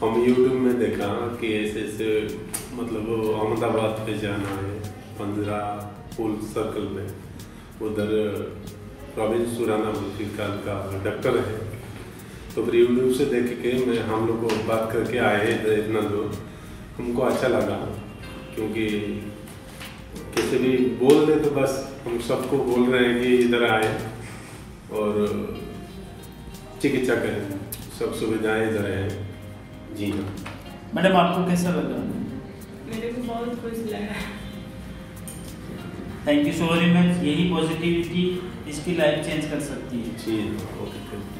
हम यूट्यूब में देखा कि ऐसे ऐसे मतलब अहमदाबाद पे जाना है पंद्रह पुल सर्कल में। उधर, प्रवीण सुराना मुल्किकाल का डॉक्टर है। तो फिर यूट्यूब से देख के मैं हम लोग को बात करके आए इतना दूर। हमको अच्छा लगा, क्योंकि किसी भी बोल रहे तो बस हम सबको बोल रहे हैं कि इधर आए और चिकित्सा करें। सब सुविधाएँ इधर हैं। जी हाँ। मैडम आपको कैसा लगा? मेरे को बहुत खुश लगा। Thank you so very much यही पॉजिटिविटी इसकी लाइफ चेंज कर सकती है। जी ओके थैंक ओके